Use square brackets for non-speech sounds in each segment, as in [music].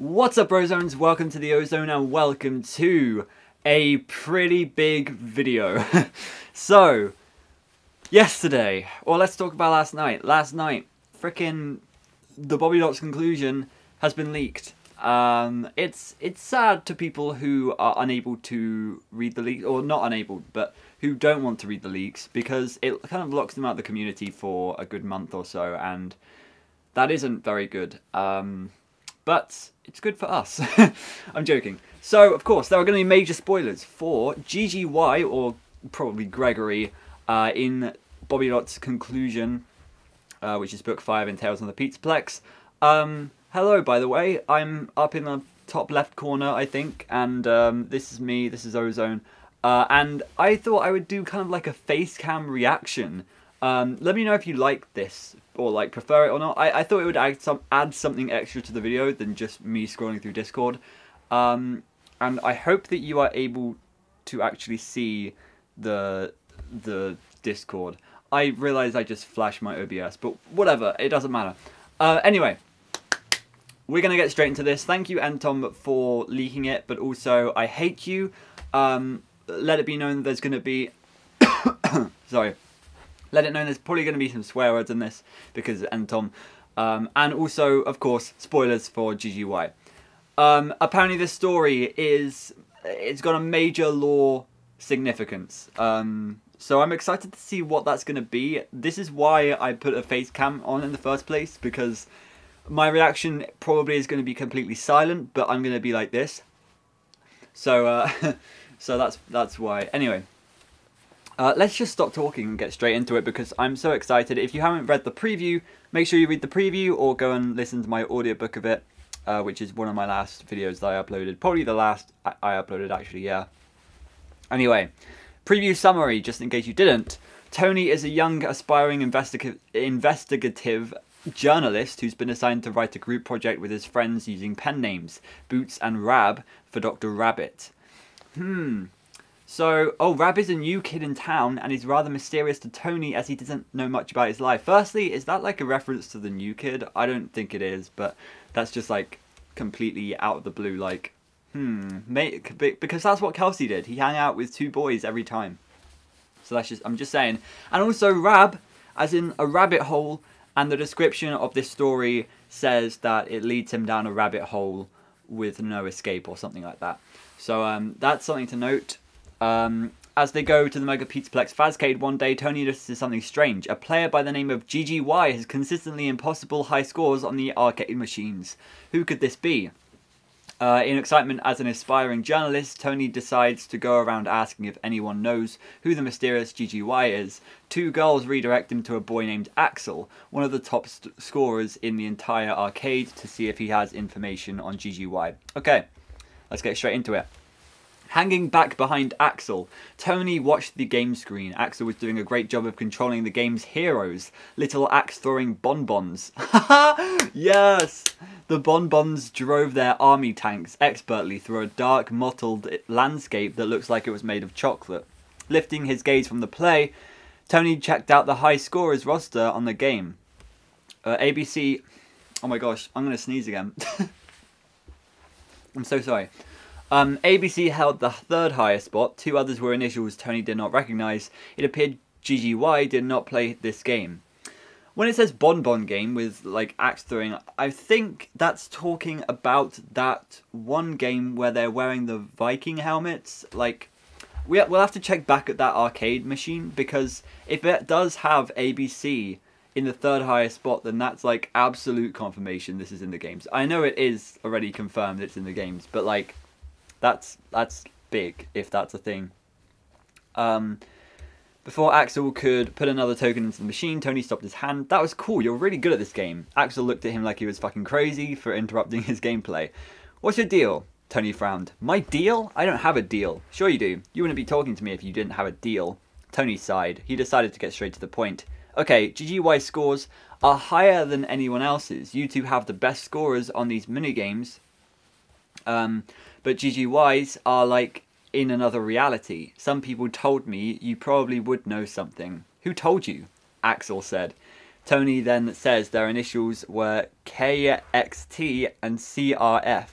What's up, Ozones? Welcome to the Ozone and welcome to a pretty big video. [laughs] so, yesterday, or let's talk about last night. Last night, freaking the Bobbiedots conclusion has been leaked. Um, it's it's sad to people who are unable to read the leaks, or not unable, but who don't want to read the leaks because it kind of locks them out of the community for a good month or so, and that isn't very good. Um, but it's good for us. [laughs] I'm joking. So, of course, there are going to be major spoilers for GGY, or probably Gregory, uh, in Bobbiedots conclusion, uh, which is book 5 in Tales on the Pizzaplex. Um, hello, by the way. I'm up in the top left corner, I think, and um, this is me, this is Ozone. Uh, and I thought I would do kind of like a face cam reaction. Um, let me know if you like this or like prefer it or not. I, I thought it would add some add something extra to the video than just me scrolling through Discord. Um, and I hope that you are able to actually see the the Discord. I realize I just flashed my OBS, but whatever, it doesn't matter. Uh, anyway, we're gonna get straight into this. Thank you, Antom, for leaking it, but also I hate you. Um, let it be known there's gonna be [coughs] [coughs] sorry let it know there's probably going to be some swear words in this because and Tom. Um, and also, of course, spoilers for GGY. Um, apparently, this story is it's got a major lore significance. Um, so I'm excited to see what that's going to be. This is why I put a face cam on in the first place because my reaction probably is going to be completely silent, but I'm going to be like this. So, uh, [laughs] so that's that's why. Anyway. Uh, let's just stop talking and get straight into it because I'm so excited. If you haven't read the preview, make sure you read the preview or go and listen to my audiobook of it, uh, which is one of my last videos that I uploaded. Probably the last I, I uploaded, actually, yeah. Anyway, preview summary, just in case you didn't. Tony is a young, aspiring investigative journalist who's been assigned to write a group project with his friends using pen names, Boots and Rab, for Dr. Rabbit. Hmm, so, oh, Rab is a new kid in town and is rather mysterious to Tony as he doesn't know much about his life. Firstly, is that like a reference to the new kid? I don't think it is, but that's just like completely out of the blue. Like, hmm, because that's what Kelsey did. He hung out with two boys every time. So that's just, I'm just saying. And also, Rab, as in a rabbit hole, and the description of this story says that it leads him down a rabbit hole with no escape or something like that. So um, that's something to note. Um, as they go to the Mega Pizzaplex Fazcade one day, Tony notices something strange. A player by the name of GGY has consistently impossible high scores on the arcade machines. Who could this be? Uh, in excitement as an aspiring journalist, Tony decides to go around asking if anyone knows who the mysterious GGY is. Two girls redirect him to a boy named Axel, one of the top scorers in the entire arcade, to see if he has information on GGY. Okay, let's get straight into it. Hanging back behind Axel, Tony watched the game screen. Axel was doing a great job of controlling the game's heroes, little axe-throwing bonbons. [laughs] yes! The bonbons drove their army tanks expertly through a dark, mottled landscape that looks like it was made of chocolate. Lifting his gaze from the play, Tony checked out the high scorers roster on the game. Uh, ABC... Oh my gosh, I'm going to sneeze again. [laughs] I'm so sorry. Um, ABC held the third highest spot. Two others were initials Tony did not recognise. It appeared GGY did not play this game. When it says Bonbon game with like axe throwing, I think that's talking about that one game where they're wearing the Viking helmets. Like, we, we'll have to check back at that arcade machine because if it does have ABC in the third highest spot, then that's like absolute confirmation this is in the games. I know it is already confirmed it's in the games, but like that's that's big if that's a thing. Um, before Axel could put another token into the machine, Tony stopped his hand. That was cool, you're really good at this game. Axel looked at him like he was fucking crazy for interrupting [laughs] his gameplay. What's your deal? Tony frowned. My deal? I don't have a deal. Sure you do. You wouldn't be talking to me if you didn't have a deal. Tony sighed. He decided to get straight to the point. Okay, GGY scores are higher than anyone else's. You two have the best scorers on these minigames. Um, but GGYs are like in another reality. Some people told me you probably would know something. Who told you? Axel said. Tony then says their initials were KXT and CRF.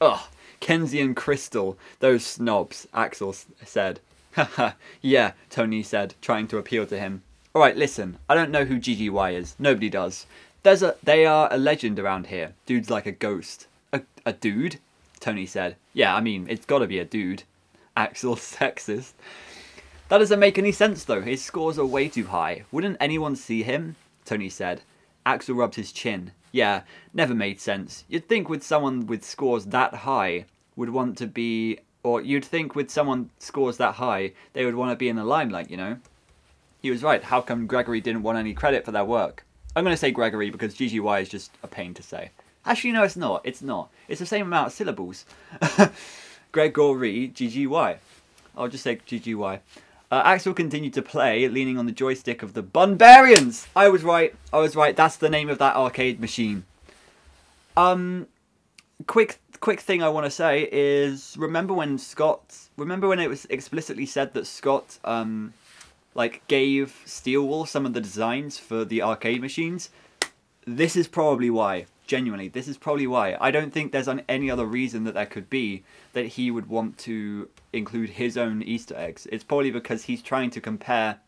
Ugh, Kenzie and Crystal, those snobs, Axel said. Haha, [laughs] yeah, Tony said, trying to appeal to him. Alright, listen, I don't know who GGY is. Nobody does. There's a, they are a legend around here. Dude's like a ghost. A, a dude? Tony said. Yeah, I mean, it's gotta be a dude. Axel, [laughs] sexist. That doesn't make any sense though. His scores are way too high. Wouldn't anyone see him? Tony said. Axel rubbed his chin. Yeah, never made sense. You'd think with someone with scores that high would want to be, or you'd think with someone scores that high, they would want to be in the limelight, you know? He was right. How come Gregory didn't want any credit for their work? I'm going to say Gregory because GGY is just a pain to say. Actually, no, it's not. It's not. It's the same amount of syllables. [laughs] Gregory, GGY. I'll just say GGY. Uh, Axel continued to play, leaning on the joystick of the Bunbarians. I was right. I was right. That's the name of that arcade machine. Um, quick, quick thing I want to say is remember when Scott? Remember when it was explicitly said that Scott, um, like gave Steelwool some of the designs for the arcade machines? This is probably why. Genuinely, this is probably why. I don't think there's any other reason that there could be that he would want to include his own Easter eggs. It's probably because he's trying to compare,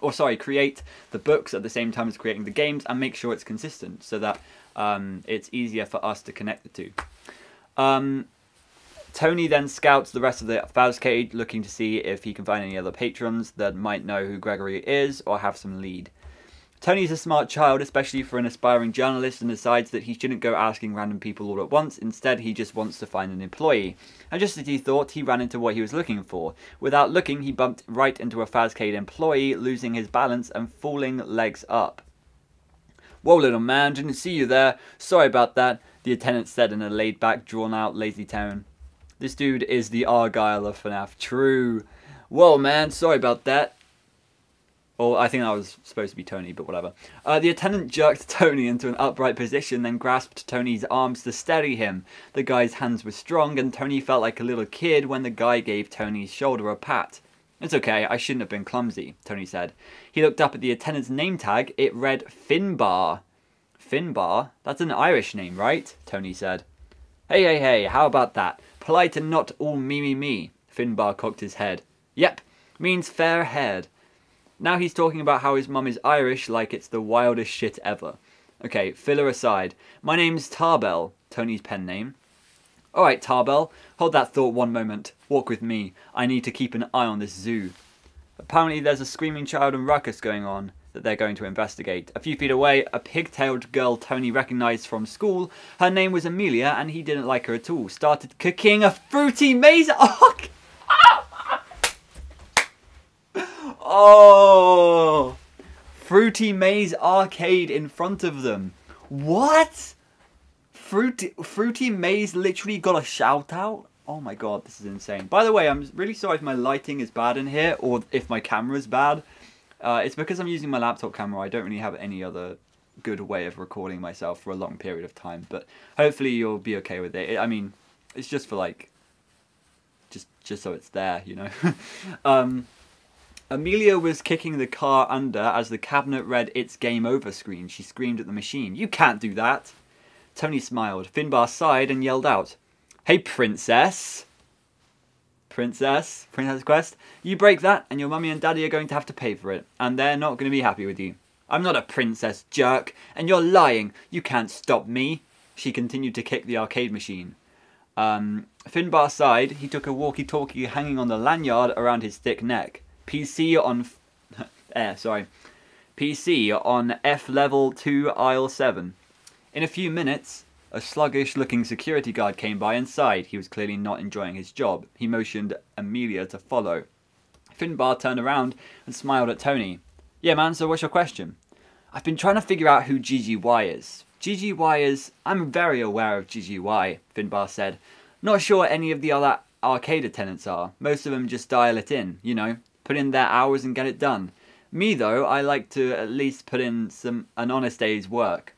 or sorry, create the books at the same time as creating the games and make sure it's consistent so that um, it's easier for us to connect the two. Um, Tony then scouts the rest of the Fazcade, looking to see if he can find any other patrons that might know who Gregory is or have some lead. Tony's a smart child, especially for an aspiring journalist, and decides that he shouldn't go asking random people all at once. Instead, he just wants to find an employee. And just as he thought, he ran into what he was looking for. Without looking, he bumped right into a Fazcade employee, losing his balance and falling legs up. Whoa, little man, didn't see you there. Sorry about that, the attendant said in a laid back, drawn out, lazy tone. This dude is the Argyle of FNAF. True. Whoa, man, sorry about that. Or I think that was supposed to be Tony, but whatever. Uh, the attendant jerked [laughs] Tony into an upright position, then grasped Tony's arms to steady him. The guy's hands were strong, and Tony felt like a little kid when the guy gave Tony's shoulder a pat. It's okay, I shouldn't have been clumsy, Tony said. He looked up at the attendant's name tag. It read Finbar. Finbar? That's an Irish name, right? Tony said. Hey, hey, hey, how about that? Polite and not all me, me, me. Finbar cocked his head. Yep, means fair-haired. Now he's talking about how his mum is Irish like it's the wildest shit ever. Okay, filler aside. My name's Tarbell, Tony's pen name. Alright, Tarbell, hold that thought one moment. Walk with me. I need to keep an eye on this zoo. Apparently there's a screaming child and ruckus going on that they're going to investigate. A few feet away, a pig-tailed girl Tony recognised from school. Her name was Amelia and he didn't like her at all. Started cooking a fruity maze... [laughs] Oh, [laughs] Oh! Fruity Maze Arcade in front of them. What? Fruity, Fruity Maze literally got a shout out? Oh my god, this is insane. By the way, I'm really sorry if my lighting is bad in here or if my camera is bad. Uh, it's because I'm using my laptop camera. I don't really have any other good way of recording myself for a long period of time. But hopefully you'll be okay with it. I mean, it's just for like, just just so it's there, you know. [laughs] um, Amelia was kicking the car under as the cabinet read its game over screen. She screamed at the machine. You can't do that. Tony smiled. Finbar sighed and yelled out. Hey, princess. Princess, Princess Quest, you break that and your mummy and daddy are going to have to pay for it. And they're not going to be happy with you. I'm not a princess, jerk. And you're lying. You can't stop me. She continued to kick the arcade machine. Um, Finbar sighed. He took a walkie-talkie hanging on the lanyard around his thick neck. PC on eh, [laughs] sorry. PC on F level 2 aisle 7. In a few minutes, a sluggish looking security guard came by and sighed. He was clearly not enjoying his job. He motioned Amelia to follow. Finbar turned around and smiled at Tony. Yeah, man, so what's your question? I've been trying to figure out who GGY is. GGY is. I'm very aware of GGY, Finbar said. Not sure any of the other arcade attendants are. Most of them just dial it in, you know, put in their hours and get it done. Me though, I like to at least put in some an honest day's work.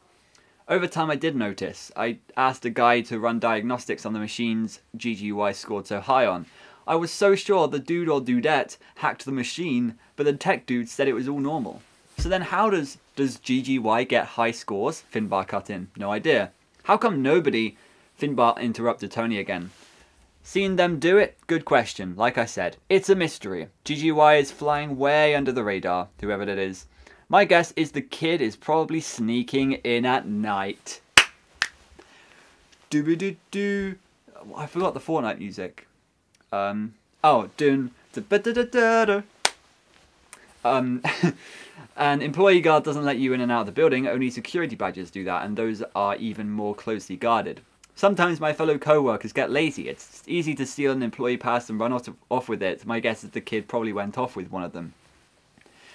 Over time I did notice. I asked a guy to run diagnostics on the machines GGY scored so high on. I was so sure the dude or dudette hacked the machine, but the tech dude said it was all normal. So then how does, does GGY get high scores? Finbar cut in. No idea. How come nobody... Finbar interrupted Tony again. Seen them do it? Good question. Like I said, it's a mystery. GGY is flying way under the radar, whoever it is. My guess is the kid is probably sneaking in at night. Doo doo doo. I forgot the Fortnite music. Um. Oh, dun. Um. [laughs] An employee guard doesn't let you in and out of the building. Only security badges do that, and those are even more closely guarded. Sometimes my fellow co-workers get lazy. It's easy to steal an employee pass and run off with it. My guess is the kid probably went off with one of them.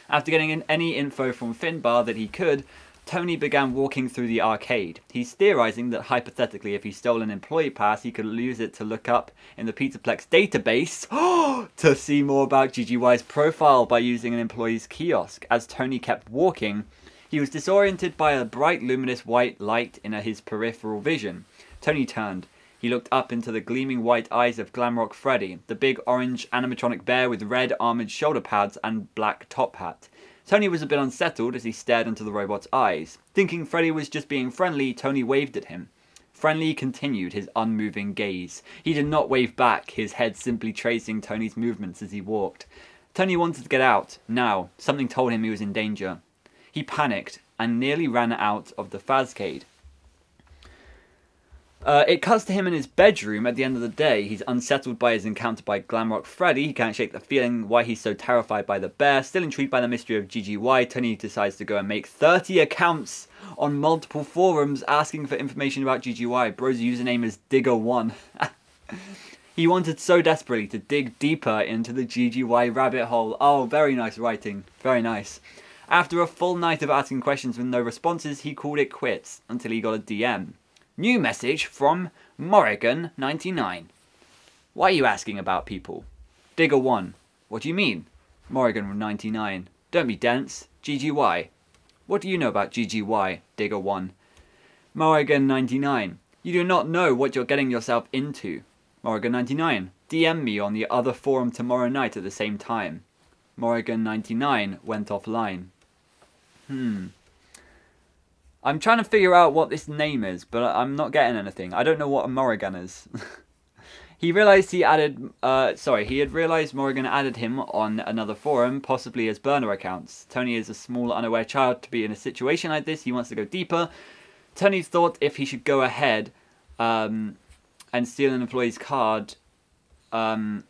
After getting in any info from Finbar that he could, Tony began walking through the arcade. He's theorizing that hypothetically if he stole an employee pass, he could use it to look up in the Pizzaplex database [gasps] to see more about GGY's profile by using an employee's kiosk. As Tony kept walking, he was disoriented by a bright luminous white light in his peripheral vision. Tony turned. He looked up into the gleaming white eyes of Glamrock Freddy, the big orange animatronic bear with red armored shoulder pads and black top hat. Tony was a bit unsettled as he stared into the robot's eyes. Thinking Freddy was just being friendly, Tony waved at him. Friendly continued his unmoving gaze. He did not wave back, his head simply tracing Tony's movements as he walked. Tony wanted to get out, now. Something told him he was in danger. He panicked and nearly ran out of the Fazcade. Uh, it cuts to him in his bedroom at the end of the day. He's unsettled by his encounter by Glamrock Freddy. He can't shake the feeling why he's so terrified by the bear. Still intrigued by the mystery of GGY, Tony decides to go and make 30 accounts on multiple forums asking for information about GGY. Bro's username is Digger1. [laughs] he wanted so desperately to dig deeper into the GGY rabbit hole. Oh, very nice writing. Very nice. After a full night of asking questions with no responses, he called it quits until he got a DM. New message from Morrigan99. Why are you asking about people? Digger1. What do you mean? Morrigan99. Don't be dense. GGY. What do you know about GGY? Digger1. Morrigan99. You do not know what you're getting yourself into. Morrigan99. DM me on the other forum tomorrow night at the same time. Morrigan99 went offline. Hmm. I'm trying to figure out what this name is, but I'm not getting anything. I don't know what a Morrigan is. [laughs] he realized he added, uh, sorry, he had realized Morrigan added him on another forum, possibly as burner accounts. Tony is a small, unaware child to be in a situation like this. He wants to go deeper. Tony thought if he should go ahead um, and steal an employee's card, um,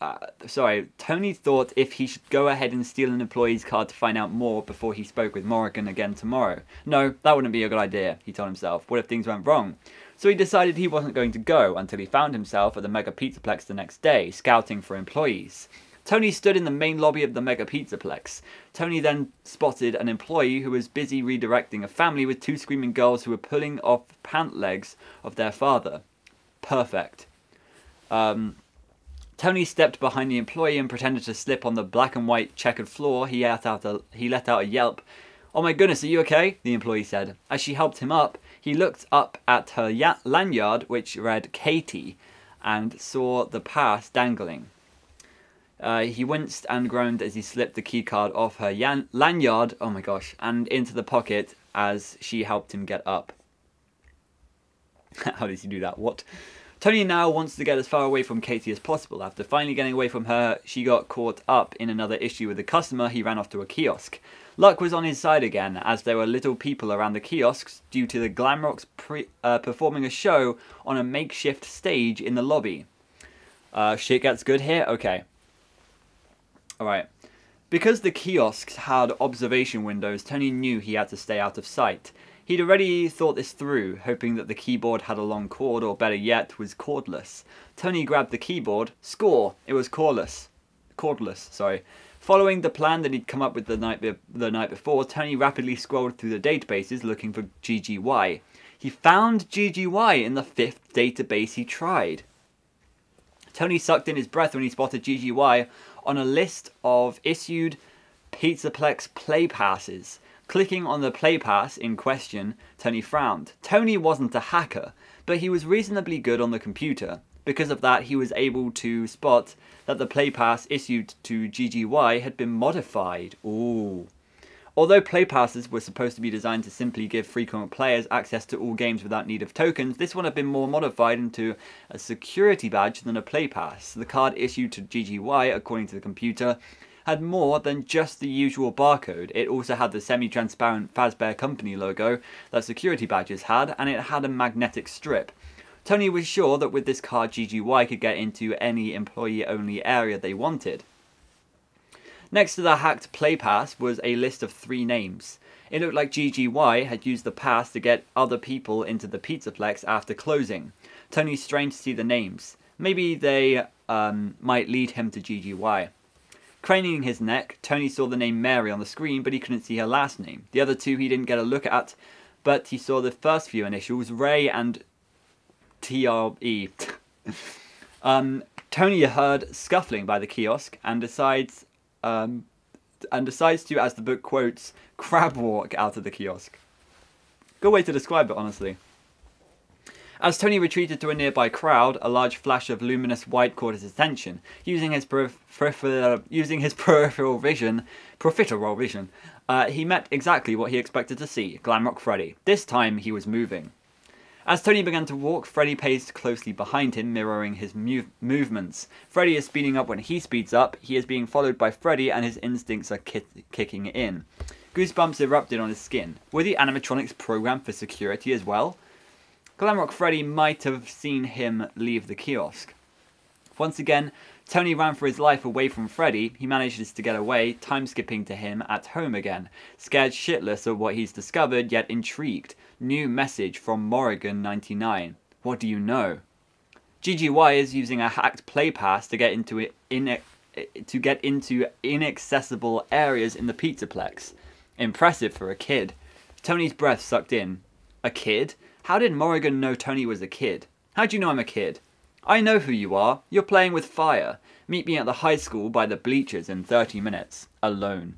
uh, sorry, Tony thought if he should go ahead and steal an employee's card to find out more before he spoke with Morrigan again tomorrow. No, that wouldn't be a good idea, he told himself. What if things went wrong? So he decided he wasn't going to go until he found himself at the Mega Pizzaplex the next day, scouting for employees. Tony stood in the main lobby of the Mega Pizzaplex. Tony then spotted an employee who was busy redirecting a family with two screaming girls who were pulling off pant legs of their father. Perfect. Um, Tony stepped behind the employee and pretended to slip on the black and white checkered floor. He let out a, he let out a yelp. Oh my goodness, are you okay? The employee said. As she helped him up, he looked up at her lanyard, which read Katie, and saw the pass dangling. Uh, he winced and groaned as he slipped the keycard off her lanyard, oh my gosh, and into the pocket as she helped him get up. [laughs] How does he do that? What? Tony now wants to get as far away from Katie as possible. After finally getting away from her, she got caught up in another issue with a customer. He ran off to a kiosk. Luck was on his side again, as there were little people around the kiosks due to the Glamrocks uh, performing a show on a makeshift stage in the lobby. Uh, shit gets good here? Okay. Alright. Because the kiosks had observation windows, Tony knew he had to stay out of sight. He'd already thought this through, hoping that the keyboard had a long cord, or better yet, was cordless. Tony grabbed the keyboard. Score! It was cordless. Cordless, sorry. Following the plan that he'd come up with the night, the night before, Tony rapidly scrolled through the databases looking for GGY. He found GGY in the fifth database he tried. Tony sucked in his breath when he spotted GGY on a list of issued Pizzaplex play passes. Clicking on the play pass in question, Tony frowned. Tony wasn't a hacker, but he was reasonably good on the computer. Because of that, he was able to spot that the play pass issued to GGY had been modified. Ooh. Although play passes were supposed to be designed to simply give frequent players access to all games without need of tokens, this one had been more modified into a security badge than a play pass. The card issued to GGY, according to the computer, had more than just the usual barcode. It also had the semi-transparent Fazbear Company logo that security badges had, and it had a magnetic strip. Tony was sure that with this card GGY could get into any employee-only area they wanted. Next to the hacked play pass was a list of three names. It looked like GGY had used the pass to get other people into the Pizzaplex after closing. Tony strained to see the names. Maybe they um, might lead him to GGY. Craning his neck, Tony saw the name Mary on the screen, but he couldn't see her last name. The other two he didn't get a look at, but he saw the first few initials, Ray and TRE. [laughs] um, Tony heard scuffling by the kiosk and decides um, and decides to, as the book quotes, crab walk out of the kiosk. Good way to describe it, honestly. As Tony retreated to a nearby crowd, a large flash of luminous white caught his attention. Using his, peripheral, using his [laughs] peripheral vision, vision, uh, he met exactly what he expected to see, Glamrock Freddy. This time, he was moving. As Tony began to walk, Freddy paced closely behind him, mirroring his movements. Freddy is speeding up when he speeds up. He is being followed by Freddy, and his instincts are ki kicking in. Goosebumps erupted on his skin. Were the animatronics programmed for security as well? Glamrock Freddy might have seen him leave the kiosk. Once again, Tony ran for his life away from Freddy. He manages to get away, time skipping to him at home again. Scared shitless of what he's discovered, yet intrigued. New message from Morrigan99. What do you know? GGY is using a hacked play pass to get into in to get into inaccessible areas in the Pizzaplex. Impressive for a kid. Tony's breath sucked in. A kid? How did Morrigan know Tony was a kid? How do you know I'm a kid? I know who you are. You're playing with fire. Meet me at the high school by the bleachers in 30 minutes. Alone.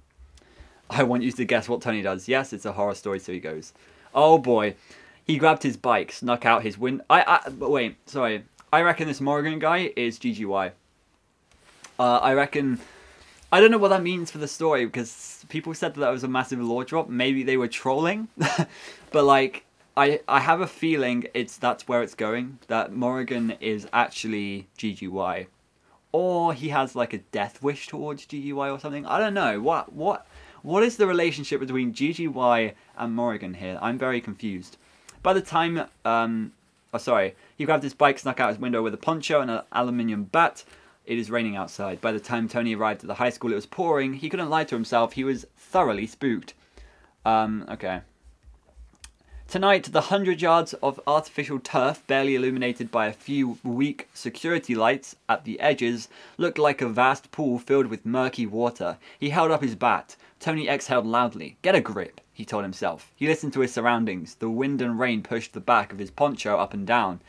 I want you to guess what Tony does. Yes, it's a horror story, so he goes. Oh boy. He grabbed his bike, snuck out his window. I, I, but wait, sorry. I reckon this Morgan guy is GGY. Uh, I reckon. I don't know what that means for the story because people said that that was a massive lore drop. Maybe they were trolling, [laughs] but like, I I have a feeling it's that's where it's going. That Morrigan is actually GGY, or he has like a death wish towards GGY or something. I don't know what what what is the relationship between GGY and Morrigan here? I'm very confused. By the time, um, oh sorry, he grabbed his bike, snuck out his window with a poncho and an aluminium bat. It is raining outside. By the time Tony arrived at the high school, it was pouring. He couldn't lie to himself. He was thoroughly spooked. Um, okay. Tonight, the 100 yards of artificial turf, barely illuminated by a few weak security lights at the edges, looked like a vast pool filled with murky water. He held up his bat. Tony exhaled loudly. Get a grip, he told himself. He listened to his surroundings. The wind and rain pushed the back of his poncho up and down.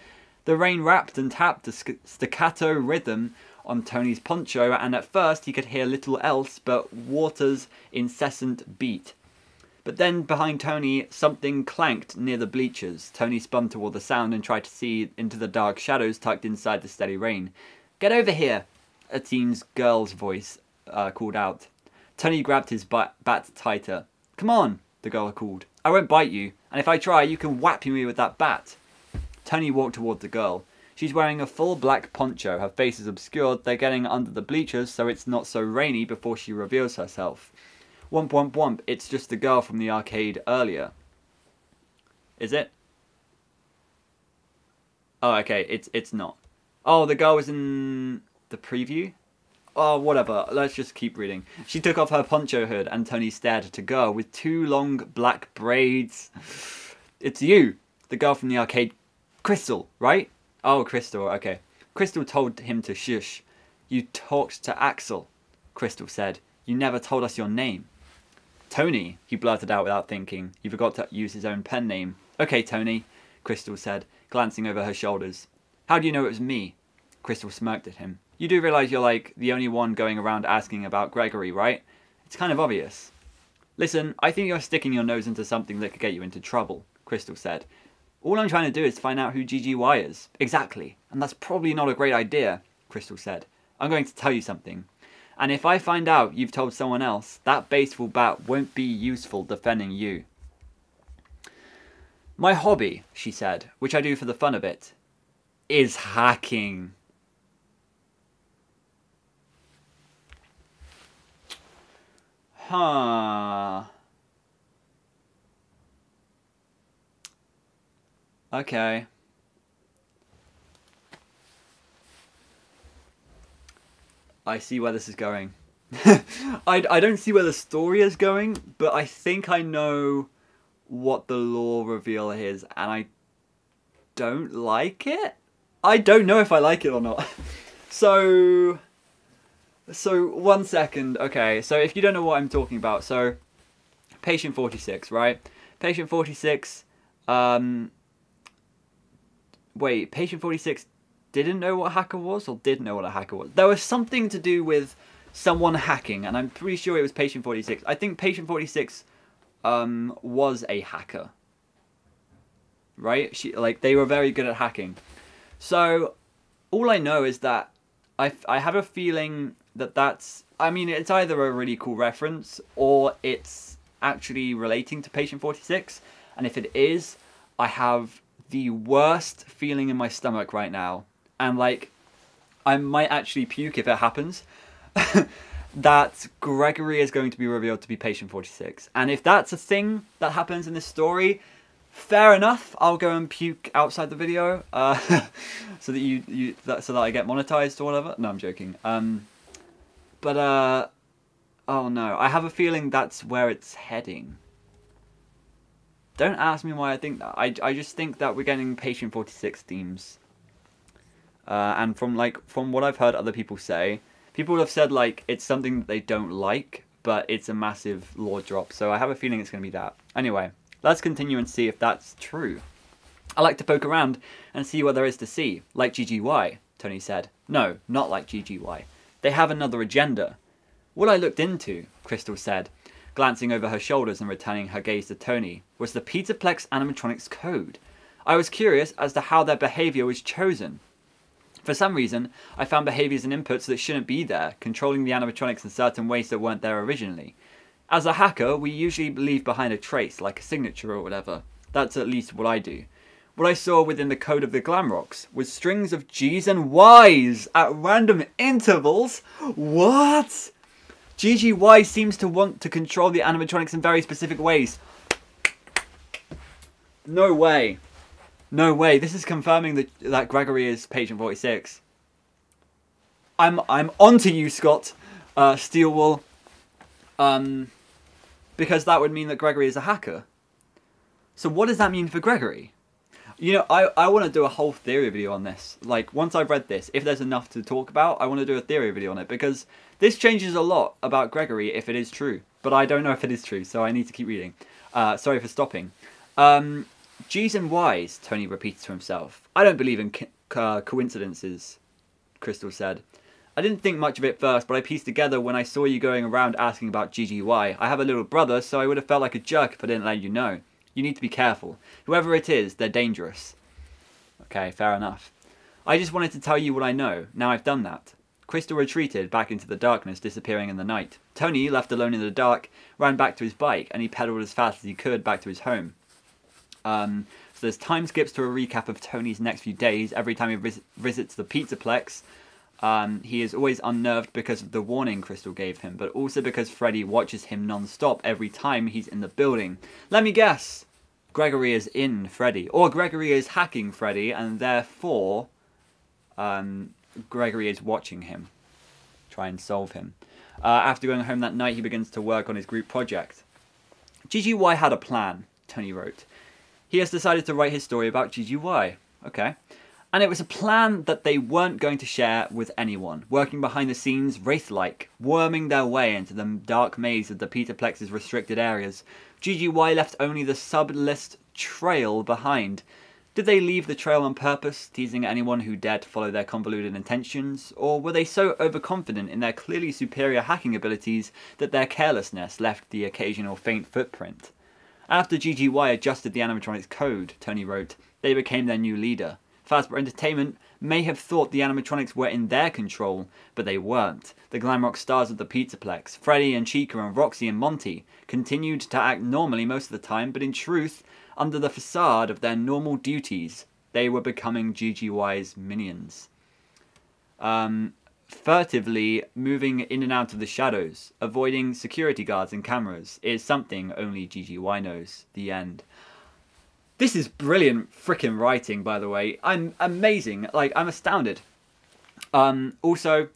The rain rapped and tapped a staccato rhythm on Tony's poncho, and at first he could hear little else but water's incessant beat. But then behind Tony, something clanked near the bleachers. Tony spun toward the sound and tried to see into the dark shadows tucked inside the steady rain. Get over here! A teen's girl's voice uh, called out. Tony grabbed his bat, bat tighter. Come on, the girl called. I won't bite you, and if I try, you can whap me with that bat. Tony walked toward the girl. She's wearing a full black poncho. Her face is obscured. They're getting under the bleachers so it's not so rainy before she reveals herself. Womp womp womp, it's just the girl from the arcade earlier. Is it? Oh, okay, it's it's not. Oh, the girl was in the preview? Oh, whatever. Let's just keep reading. She took off her poncho hood and Tony stared at a girl with two long black braids. [sighs] It's you, the girl from the arcade. Crystal, right? Oh, Crystal, okay. Crystal told him to shush. You talked to Axel, Crystal said. You never told us your name. Tony, he blurted out without thinking. He forgot to use his own pen name. Okay, Tony, Crystal said, glancing over her shoulders. How do you know it was me? Crystal smirked at him. You do realize you're like the only one going around asking about Gregory, right? It's kind of obvious. Listen, I think you're sticking your nose into something that could get you into trouble, Crystal said. All I'm trying to do is find out who GGY is. Exactly. And that's probably not a great idea, Crystal said. I'm going to tell you something. And if I find out you've told someone else, that baseball bat won't be useful defending you. My hobby, she said, which I do for the fun of it, is hacking. Huh. Okay. I see where this is going. [laughs] I, I don't see where the story is going, but I think I know what the lore reveal is, and I don't like it. I don't know if I like it or not. [laughs] so, so one second. Okay, so if you don't know what I'm talking about, so patient 46, right? Patient 46. Um, wait, patient 46 didn't know what hacker was or did know what a hacker was. There was something to do with someone hacking, and I'm pretty sure it was patient 46. I think patient 46 um, was a hacker. Right? She like they were very good at hacking. So all I know is that I I have a feeling that that's I mean it's either a really cool reference or it's actually relating to patient 46 and if it is I have the worst feeling in my stomach right now and like I might actually puke if it happens. [laughs] that Gregory is going to be revealed to be patient 46. And if that's a thing that happens in this story, fair enough. I'll go and puke outside the video, uh, [laughs] so that you you that, so that I get monetized or whatever. No, I'm joking. Um, but uh, oh no, I have a feeling that's where it's heading. Don't ask me why I think that. I I just think that we're getting patient 46 themes. Uh, and from like from what I've heard other people say, people have said like it's something that they don't like, but it's a massive lore drop. So I have a feeling it's going to be that. Anyway, let's continue and see if that's true. I like to poke around and see what there is to see, like GGY, Tony said. No, not like GGY. They have another agenda. What I looked into, Crystal said, glancing over her shoulders and returning her gaze to Tony, was the Pizzaplex animatronics code. I was curious as to how their behavior was chosen. For some reason, I found behaviors and inputs that shouldn't be there, controlling the animatronics in certain ways that weren't there originally. As a hacker, we usually leave behind a trace, like a signature or whatever. That's at least what I do. What I saw within the code of the Glamrocks was strings of G's and Y's at random intervals. What? GGY seems to want to control the animatronics in very specific ways. No way. No way. This is confirming that that Gregory is patient 46. I'm I'm onto you, Scott. Uh, Steelwool. Um, because that would mean that Gregory is a hacker. So what does that mean for Gregory? You know, I, I want to do a whole theory video on this. Like, once I've read this, if there's enough to talk about, I want to do a theory video on it. Because this changes a lot about Gregory if it is true. But I don't know if it is true, so I need to keep reading. Uh, sorry for stopping. Um, G's and Y's, Tony repeated to himself. I don't believe in uh, coincidences, Crystal said. I didn't think much of it first, but I pieced together when I saw you going around asking about GGY. I have a little brother, so I would have felt like a jerk if I didn't let you know. You need to be careful. Whoever it is, they're dangerous. Okay, fair enough. I just wanted to tell you what I know. Now I've done that. Crystal retreated back into the darkness, disappearing in the night. Tony, left alone in the dark, ran back to his bike, and he pedaled as fast as he could back to his home. Um, so there's time skips to a recap of Tony's next few days. Every time he vis visits the Pizzaplex, um, he is always unnerved because of the warning Crystal gave him, but also because Freddy watches him non-stop every time he's in the building. Let me guess. Gregory is in Freddy, or Gregory is hacking Freddy, and therefore um, Gregory is watching him, try and solve him. Uh, after going home that night, he begins to work on his group project. GGY had a plan, Tony wrote. He has decided to write his story about GGY. Okay. And it was a plan that they weren't going to share with anyone, working behind the scenes wraith-like, worming their way into the dark maze of the Pizzaplex's restricted areas. GGY left only the sub-list trail behind. Did they leave the trail on purpose, teasing anyone who dared to follow their convoluted intentions, or were they so overconfident in their clearly superior hacking abilities that their carelessness left the occasional faint footprint? After GGY adjusted the animatronics code, Tony wrote, they became their new leader. Fazbear Entertainment may have thought the animatronics were in their control, but they weren't. The glam rock stars of the Pizzaplex, Freddy and Chica and Roxy and Monty, continued to act normally most of the time, but in truth, under the facade of their normal duties, they were becoming GGY's minions. Um, furtively moving in and out of the shadows, avoiding security guards and cameras, is something only GGY knows. The end. This is brilliant freaking writing, by the way. I'm amazing. Like, I'm astounded. Um, also,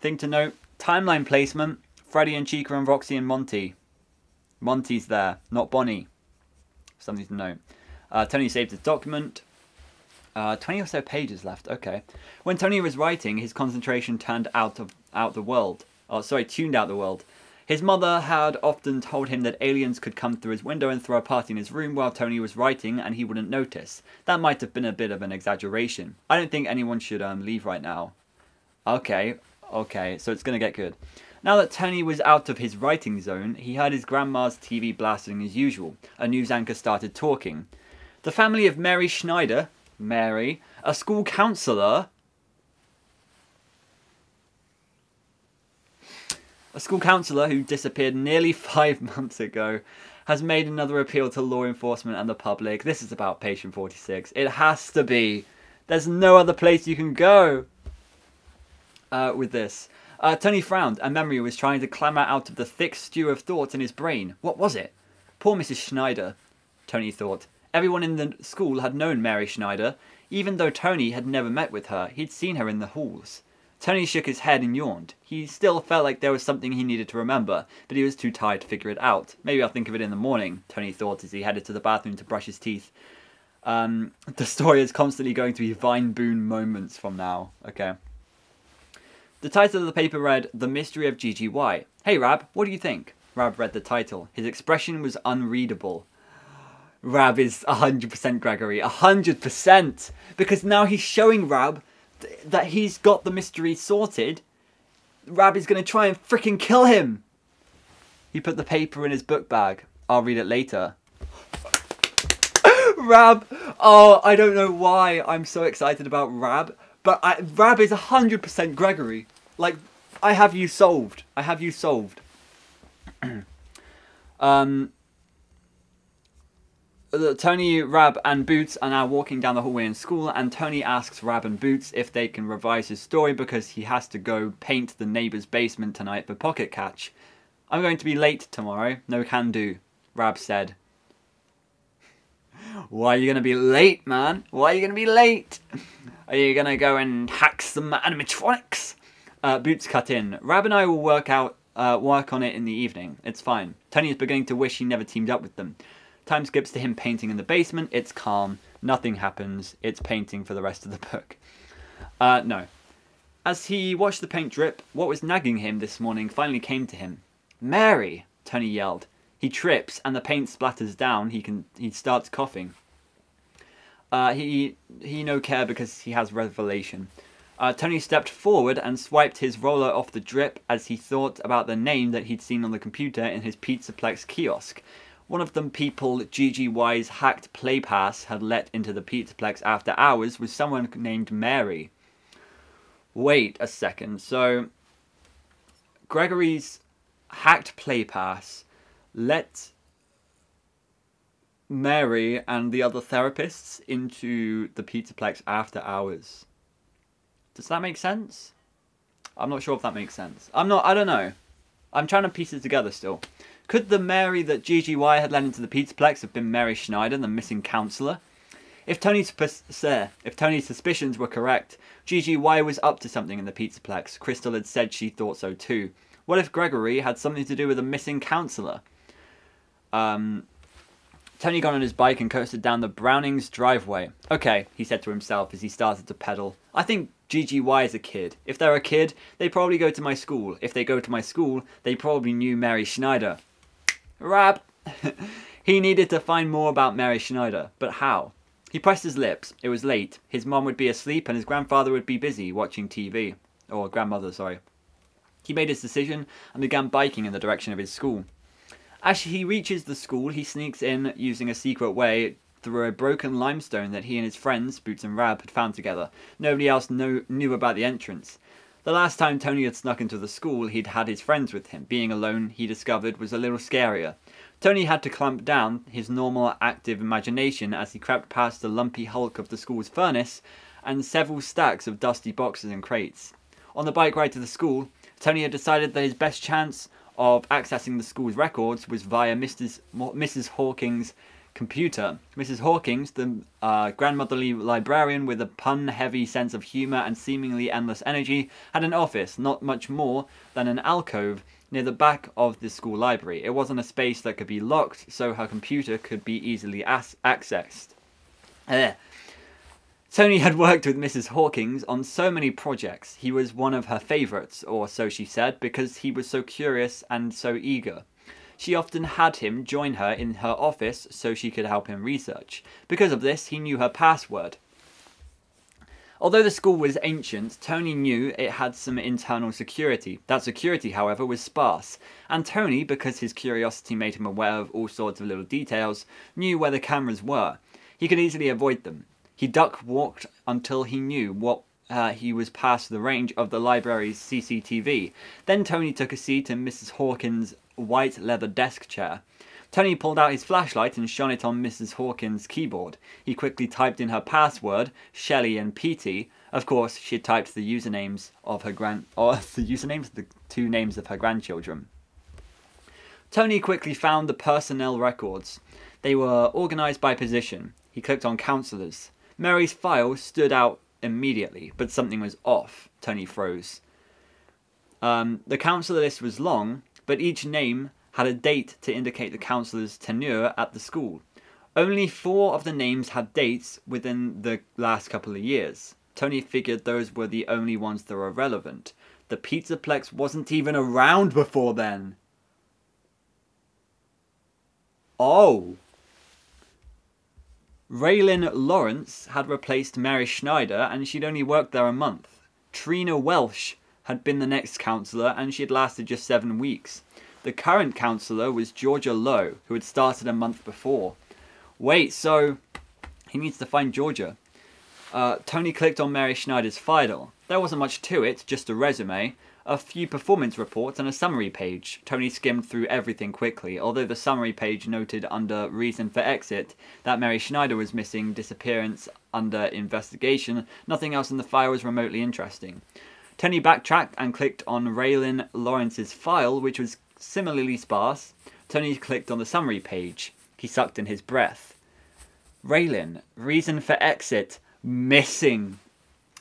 thing to note, timeline placement, Freddy and Chica and Roxy and Monty. Monty's there, not Bonnie. Something to note. Uh, Tony saved his document. Uh, 20 or so pages left, okay. When Tony was writing, his concentration turned out of out the world. Oh, sorry, tuned out the world. His mother had often told him that aliens could come through his window and throw a party in his room while Tony was writing and he wouldn't notice. That might have been a bit of an exaggeration. I don't think anyone should um, leave right now. Okay, okay, so it's gonna get good. Now that Tony was out of his writing zone, he heard his grandma's TV blasting as usual. A news anchor started talking. The family of Mary Schneider, Mary, a school counsellor, A school counsellor who disappeared nearly [laughs] five months ago has made another appeal to law enforcement and the public. This is about patient 46. It has to be. There's no other place you can go uh, with this. Uh, Tony frowned, and memory was trying to clamber out of the thick stew of thoughts in his brain. What was it? Poor Mrs. Schneider, Tony thought. Everyone in the school had known Mary Schneider. Even though Tony had never met with her, he'd seen her in the halls. Tony shook his head and yawned. He still felt like there was something he needed to remember, but he was too tired to figure it out. Maybe I'll think of it in the morning, Tony thought as he headed to the bathroom to brush his teeth. Um, [laughs] the story is constantly going to be Vine Boom moments from now. Okay. The title of the paper read, The Mystery of GGY. Hey Rab, what do you think? Rab read the title. His expression was unreadable. Rab is 100% Gregory. 100%! Because now he's showing Rab that he's got the mystery sorted, Rab is going to try and freaking kill him. He put the paper in his book bag. I'll read it later. [laughs] Rab, oh, I don't know why I'm so excited about Rab, but I, Rab is 100% Gregory. Like, I have you solved. I have you solved. [clears throat] um, Tony, Rab, and Boots are now walking down the hallway in school, and Tony asks Rab and Boots if they can revise his story because he has to go paint the neighbour's basement tonight for Pocket Catch. I'm going to be late tomorrow. No can do, Rab said. [laughs] Why are you going to be late, man? Why are you going to be late? [laughs] Are you going to go and hack some animatronics? Uh, Boots cut in. Rab and I will work out, uh, work on it in the evening. It's fine. Tony is beginning to wish he never teamed up with them. Time skips to him painting in the basement. It's calm. Nothing happens. It's painting for the rest of the book. Uh, no. As he watched the paint drip, what was nagging him this morning finally came to him. Mary! Tony yelled. He trips and the paint splatters down. He can. He starts coughing. Uh, he he no care because he has revelation. Uh, Tony stepped forward and swiped his roller off the drip as he thought about the name that he'd seen on the computer in his Pizzaplex kiosk. One of them people GGY's hacked PlayPass had let into the Pizzaplex after hours was someone named Mary. Wait a second, so Gregory's hacked PlayPass let Mary and the other therapists into the Pizzaplex after hours. Does that make sense? I'm not sure if that makes sense. I'm not, I don't know. I'm trying to piece it together still. Could the Mary that GGY had led into the Pizzaplex have been Mary Schneider, the missing counsellor? If Tony's, if Tony's suspicions were correct, GGY was up to something in the Pizzaplex. Crystal had said she thought so too. What if Gregory had something to do with the missing counsellor? Um, Tony got on his bike and coasted down the Brownings driveway. Okay, he said to himself as he started to pedal. I think GGY is a kid. If they're a kid, they probably go to my school. If they go to my school, they probably knew Mary Schneider. Rab! [laughs] he needed to find more about Mary Schneider, but how? He pressed his lips. It was late. His mom would be asleep and his grandfather would be busy watching TV. Or grandmother, sorry. He made his decision and began biking in the direction of his school. As he reaches the school, he sneaks in using a secret way through a broken limestone that he and his friends, Boots and Rab, had found together. Nobody else know, knew about the entrance. The last time Tony had snuck into the school, he'd had his friends with him. Being alone, he discovered, was a little scarier. Tony had to clamp down his normal active imagination as he crept past the lumpy hulk of the school's furnace and several stacks of dusty boxes and crates. On the bike ride to the school, Tony had decided that his best chance of accessing the school's records was via Mrs. Mrs. Hawkins' computer. Mrs. Hawkins, the uh, grandmotherly librarian with a pun heavy sense of humour and seemingly endless energy, had an office, not much more than an alcove, near the back of the school library. It wasn't a space that could be locked, so her computer could be easily accessed. Uh, Tony had worked with Mrs. Hawkins on so many projects. He was one of her favourites, or so she said, because he was so curious and so eager. She often had him join her in her office so she could help him research. Because of this, he knew her password. Although the school was ancient, Tony knew it had some internal security. That security, however, was sparse, and Tony, because his curiosity made him aware of all sorts of little details, knew where the cameras were. He could easily avoid them. He duck walked until he knew what uh, he was past the range of the library's CCTV. Then Tony took a seat in Mrs. Hawkins' white leather desk chair. Tony pulled out his flashlight and shone it on Mrs. Hawkins' keyboard. He quickly typed in her password, Shelley and Petey. Of course, she had typed the usernames of her grand or [laughs] the usernames, the two names of her grandchildren. Tony quickly found the personnel records. They were organized by position. He clicked on counselors. Mary's file stood out immediately, but something was off. Tony froze. Um, the counsellor list was long, but each name had a date to indicate the counsellor's tenure at the school. Only four of the names had dates within the last couple of years. Tony figured those were the only ones that were relevant. The Pizzaplex wasn't even around before then. Oh. Raylin Lawrence had replaced Mary Schneider and she'd only worked there a month. Trina Welsh had been the next counsellor and she had lasted just seven weeks. The current counsellor was Georgia Lowe, who had started a month before. Wait, so he needs to find Georgia. Uh, Tony clicked on Mary Schneider's file. There wasn't much to it, just a resume a few performance reports and a summary page. Tony skimmed through everything quickly, although the summary page noted under reason for exit that Mary Schneider was missing, disappearance under investigation, nothing else in the file was remotely interesting. Tony backtracked and clicked on Raylin Lawrence's file, which was similarly sparse. Tony clicked on the summary page. He sucked in his breath. Raylin, reason for exit, missing.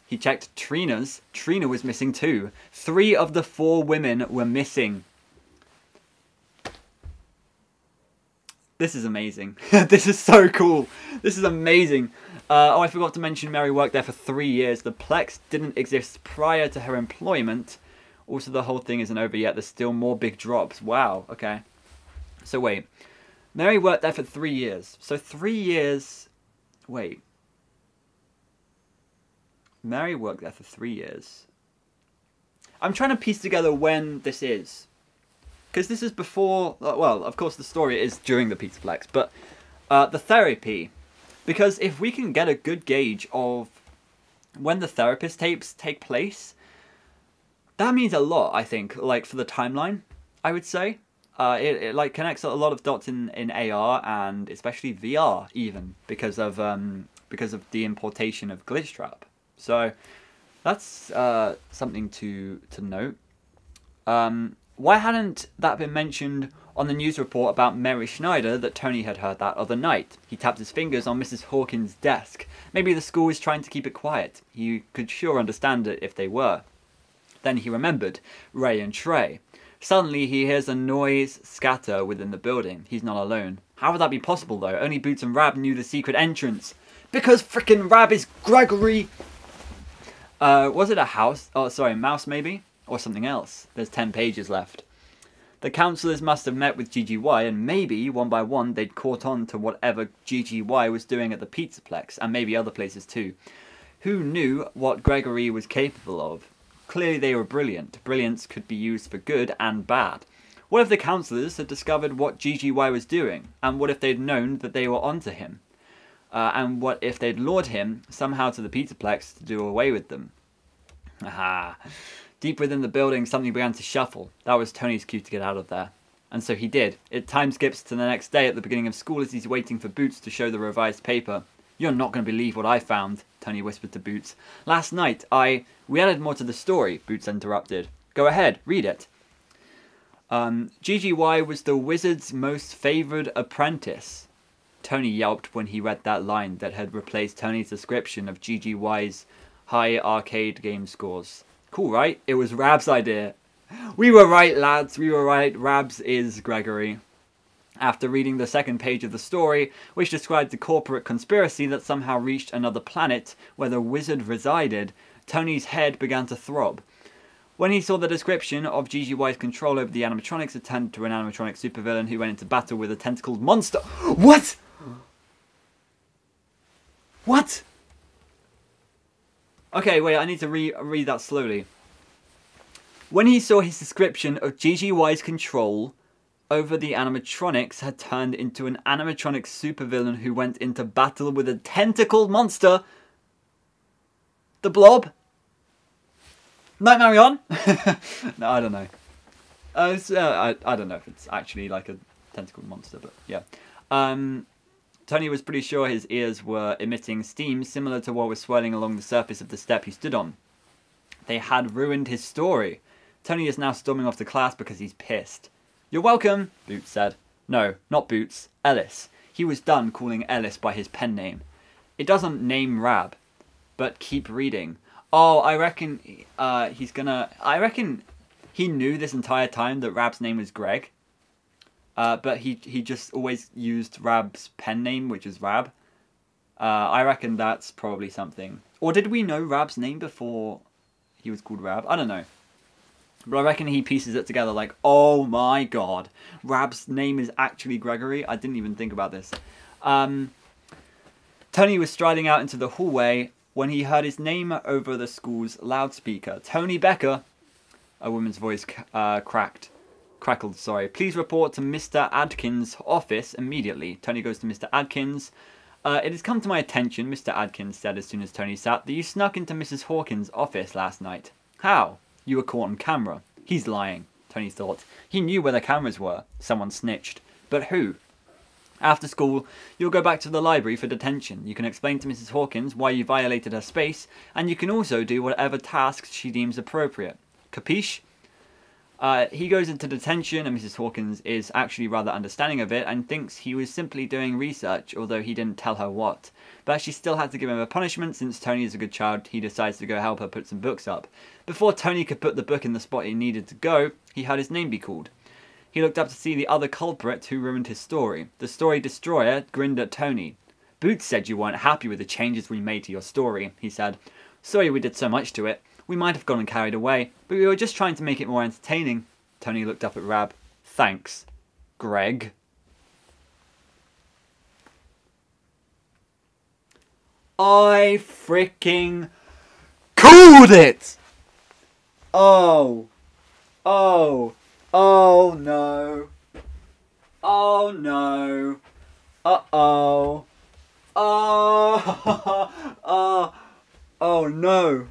He checked Trina's. Trina was missing too. Three of the four women were missing. This is amazing. [laughs] this is so cool. This is amazing. Uh, oh, I forgot to mention Mary worked there for three years. The Plex didn't exist prior to her employment. Also, the whole thing isn't over yet. There's still more big drops. Wow, okay. So wait. Mary worked there for three years. So three years... Wait. Mary worked there for three years. I'm trying to piece together when this is. Because this is before, well, of course the story is during the Pizzaplex, but uh, the therapy. Because if we can get a good gauge of when the therapist tapes take place, that means a lot, I think, like for the timeline, I would say. Uh, it, it like connects a lot of dots in, in AR and especially VR even because of um, because of the importation of Glitchtrap. So that's uh, something to to note. Um, why hadn't that been mentioned on the news report about Mary Schneider that Tony had heard that other night? He tapped his fingers on Mrs. Hawkins' desk. Maybe the school was trying to keep it quiet. He could sure understand it if they were. Then he remembered Ray and Trey. Suddenly he hears a noise scatter within the building. He's not alone. How would that be possible though? Only Boots and Rab knew the secret entrance. Because frickin' Rab is Gregory uh, was it a house? Oh, sorry, a mouse maybe? Or something else. There's 10 pages left. The councillors must have met with GGY, and maybe, one by one, they'd caught on to whatever GGY was doing at the Pizzaplex, and maybe other places too. Who knew what Gregory was capable of? Clearly they were brilliant. Brilliance could be used for good and bad. What if the councillors had discovered what GGY was doing? And what if they'd known that they were onto him? Uh, and what if they'd lured him somehow to the Pizzaplex to do away with them? [laughs] Aha. Deep within the building, something began to shuffle. That was Tony's cue to get out of there. And so he did. It time skips to the next day at the beginning of school as he's waiting for Boots to show the revised paper. You're not going to believe what I found, Tony whispered to Boots. Last night, I. We added more to the story, Boots interrupted. Go ahead, read it. Um, GGY was the wizard's most favoured apprentice. Tony yelped when he read that line that had replaced Tony's description of GGY's high arcade game scores. Cool, right? It was Rab's idea. We were right, lads, we were right. Rabs is Gregory. After reading the second page of the story, which described the corporate conspiracy that somehow reached another planet where the wizard resided, Tony's head began to throb. When he saw the description of GGY's control over the animatronics, it turned to an animatronic supervillain who went into battle with a tentacled monster. What? What? Okay, wait, I need to re read that slowly. When he saw his description of GGY's control over the animatronics had turned into an animatronic supervillain who went into battle with a tentacled monster. The blob? Nightmare on? [laughs] no, I don't know. Uh, uh, I, I don't know if it's actually like a tentacled monster, but yeah. Um, Tony was pretty sure his ears were emitting steam similar to what was swirling along the surface of the step he stood on. They had ruined his story. Tony is now storming off to class because he's pissed. You're welcome, Boots said. No, not Boots, Ellis. He was done calling Ellis by his pen name. It doesn't name Rab, but keep reading. Oh, I reckon uh, he's gonna. I reckon he knew this entire time that Rab's name was Greg. Uh, but he he just always used Rab's pen name, which is Rab. Uh, I reckon that's probably something. Or did we know Rab's name before he was called Rab? I don't know. But I reckon he pieces it together like, oh my god, Rab's name is actually Gregory. I didn't even think about this. Um, Tony was striding out into the hallway when he heard his name over the school's loudspeaker. Tony Becker, a woman's voice uh, cracked. Crackled, sorry. Please report to Mr. Adkins' office immediately. Tony goes to Mr. Adkins. Uh, it has come to my attention, Mr. Adkins said as soon as Tony sat, that you snuck into Mrs. Hawkins' office last night. How? You were caught on camera. He's lying, Tony thought. He knew where the cameras were. Someone snitched. But who? After school, you'll go back to the library for detention. You can explain to Mrs. Hawkins why you violated her space, and you can also do whatever tasks she deems appropriate. Capiche? Uh, he goes into detention, and Mrs. Hawkins is actually rather understanding of it and thinks he was simply doing research, although he didn't tell her what. But she still had to give him a punishment since Tony is a good child, he decides to go help her put some books up. Before Tony could put the book in the spot he needed to go, he heard his name be called. He looked up to see the other culprit who ruined his story. The story destroyer grinned at Tony. Boots said you weren't happy with the changes we made to your story, he said. Sorry we did so much to it. We might have gotten carried away, but we were just trying to make it more entertaining. Tony looked up at Rab. Thanks, Greg. I freaking called it! Oh. Oh. Oh no. Oh no. Uh oh. Oh. [laughs] oh. Oh no.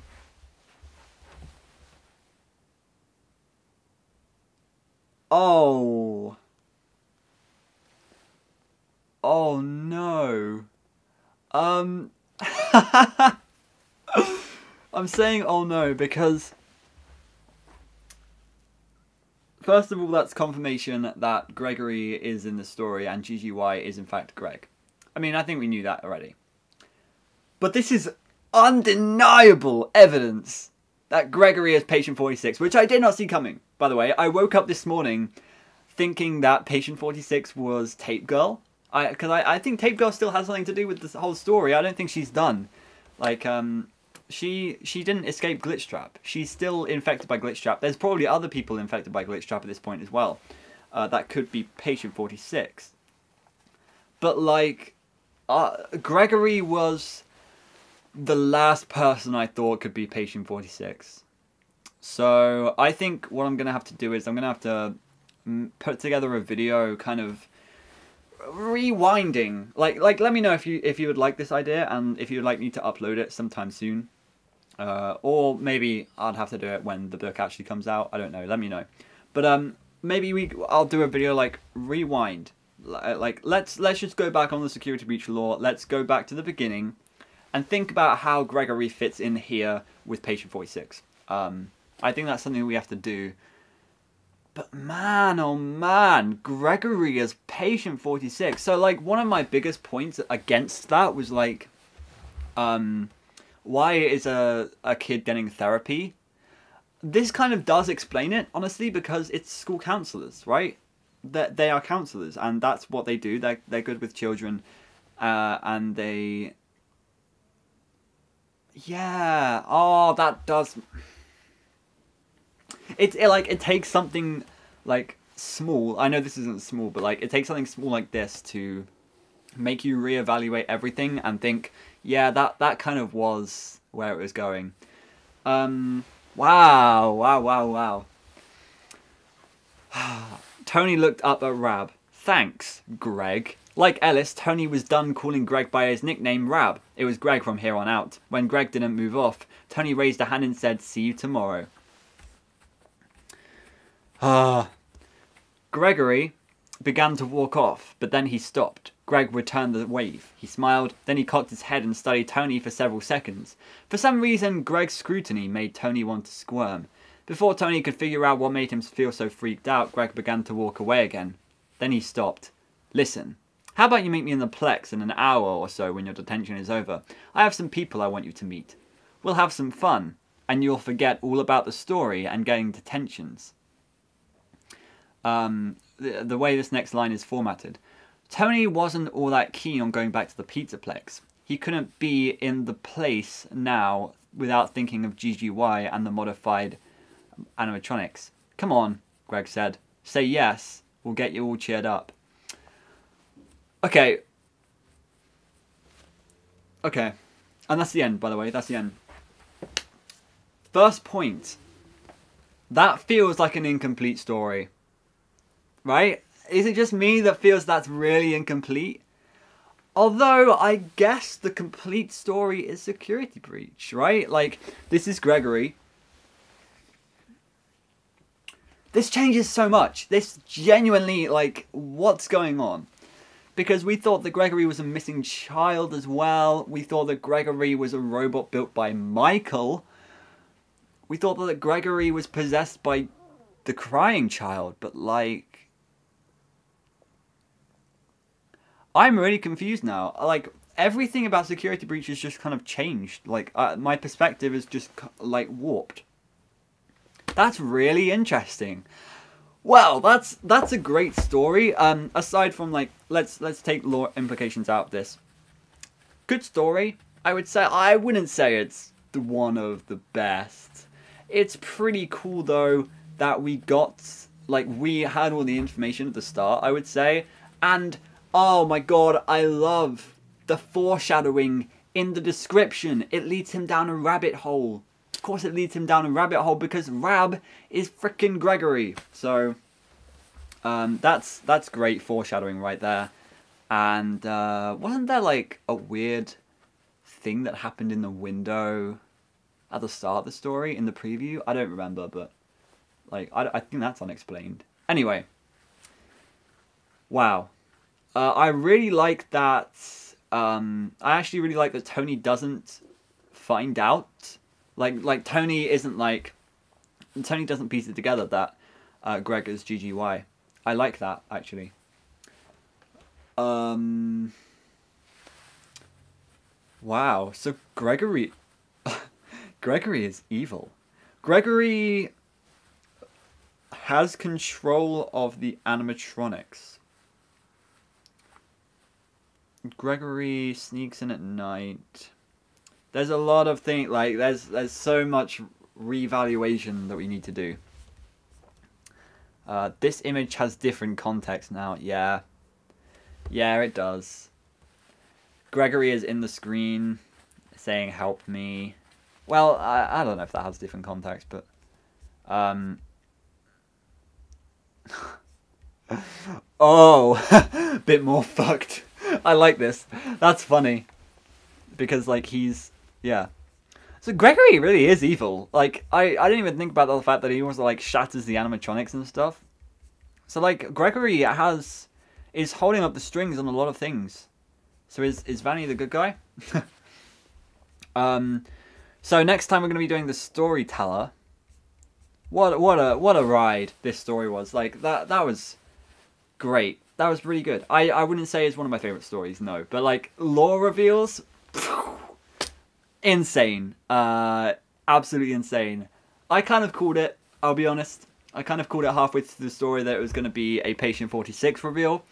Oh. Oh no. Um. [laughs] I'm saying oh no because. First of all, that's confirmation that Gregory is in the story and GGY is in fact Greg. I mean, I think we knew that already. But this is undeniable evidence that Gregory is patient 46, which I did not see coming by the way. I woke up this morning thinking that Patient 46 was Tape Girl. I Because I, I think Tape Girl still has something to do with this whole story. I don't think she's done. Like, um, she she didn't escape glitch trap. She's still infected by glitch trap. There's probably other people infected by glitch trap at this point as well. Uh, that could be Patient 46. But, like, uh, Gregory was the last person I thought could be Patient 46. So I think what I'm going to have to do is I'm going to have to mm, put together a video kind of rewinding. Like like let me know if you if you would like this idea and if you would like me to upload it sometime soon. Uh, or maybe I'd have to do it when the book actually comes out. I don't know. Let me know. But um, maybe we I'll do a video like rewind. Like let's let's just go back on the security breach lore. Let's go back to the beginning, and think about how Gregory fits in here with Patient Forty Six. Um, I think that's something we have to do. But man, oh man, Gregory as Patient 46. So like one of my biggest points against that was like, um, why is a, a kid getting therapy? This kind of does explain it, honestly, because it's school counselors, right? That they are counselors, and that's what they do. They're they're good with children, uh, and they. Yeah. Oh, that does. It's it, like it takes something like small. I know this isn't small, but like it takes something small like this to make you reevaluate everything and think, yeah, that that kind of was where it was going. Um, wow, wow, wow, wow. [sighs] Tony looked up at Rab. Thanks, Greg. Like Ellis, Tony was done calling Greg by his nickname Rab. It was Greg from here on out. When Greg didn't move off, Tony raised a hand and said, see you tomorrow. Ah. Gregory began to walk off, but then he stopped. Greg returned the wave. He smiled, then he cocked his head and studied Tony for several seconds. For some reason, Greg's scrutiny made Tony want to squirm. Before Tony could figure out what made him feel so freaked out, Greg began to walk away again. Then he stopped. Listen, how about you meet me in the Plex in an hour or so when your detention is over? I have some people I want you to meet. We'll have some fun, and you'll forget all about the story and getting detentions um, the, the way this next line is formatted. Tony wasn't all that keen on going back to the Pizzaplex. He couldn't be in the place now without thinking of GGY and the modified animatronics. Come on, Greg said. Say yes, we'll get you all cheered up. Okay. Okay. And that's the end, by the way. That's the end. First point. That feels like an incomplete story right? Is it just me that feels that's really incomplete? Although I guess the complete story is security breach, right? Like this is Gregory. This changes so much. This genuinely like what's going on? Because we thought that Gregory was a missing child as well. We thought that Gregory was a robot built by Michael. We thought that Gregory was possessed by the crying child, but like I'm really confused now. Like everything about security breach has just kind of changed. Like uh, my perspective is just like warped. That's really interesting. Well, that's that's a great story. Um, aside from like, let's let's take lore implications out of this. Good story. I would say I wouldn't say it's the one of the best. It's pretty cool though that we got like we had all the information at the start. I would say, and Oh my god, I love the foreshadowing in the description. It leads him down a rabbit hole. Of course it leads him down a rabbit hole because Rab is freaking Gregory. So um, that's that's great foreshadowing right there. And uh, wasn't there like a weird thing that happened in the window at the start of the story in the preview? I don't remember, but like I, I think that's unexplained. Anyway, wow. Uh, I really like that. Um, I actually really like that Tony doesn't find out. Like, like Tony isn't like. Tony doesn't piece it together that uh, Greg is GGY. I like that actually. Um. Wow. So Gregory. [laughs] Gregory is evil. Gregory has control of the animatronics. Gregory sneaks in at night. There's a lot of things like there's there's so much revaluation that we need to do. Uh, this image has different context now. Yeah, yeah, it does. Gregory is in the screen saying "Help me." Well, I I don't know if that has different context, but um. [laughs] oh, [laughs] bit more fucked. [laughs] I like this. That's funny. Because, like, he's. Yeah. So Gregory really is evil. Like, I, I didn't even think about the fact that he also, like, shatters the animatronics and stuff. So, like, Gregory has. is holding up the strings on a lot of things. So is, is Vanny the good guy? [laughs] um, so next time we're going to be doing the storyteller. What what a what a ride this story was. Like that that was great. That was really good. I, I wouldn't say it's one of my favorite stories, no. But like lore reveals, [sniffs] insane. Uh, absolutely insane. I kind of called it. I'll be honest. I kind of called it halfway through the story that it was going to be a Patient 46 reveal.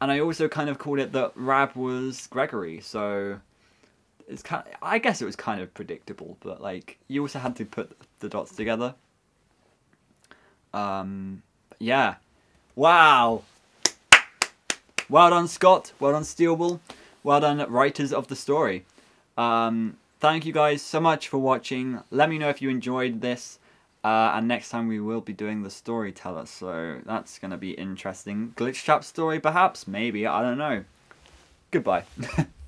And I also kind of called it that Rab was Gregory. So it's kind of, I guess it was kind of predictable, but like you also had to put the dots together. Um, yeah. Wow. Well done, Scott. Well done, Steel Wool. Well done, writers of the story. Um, thank you guys so much for watching. Let me know if you enjoyed this. Uh, and next time we will be doing the storyteller, so that's going to be interesting. Glitch Trap story, perhaps? Maybe, I don't know. Goodbye. [laughs]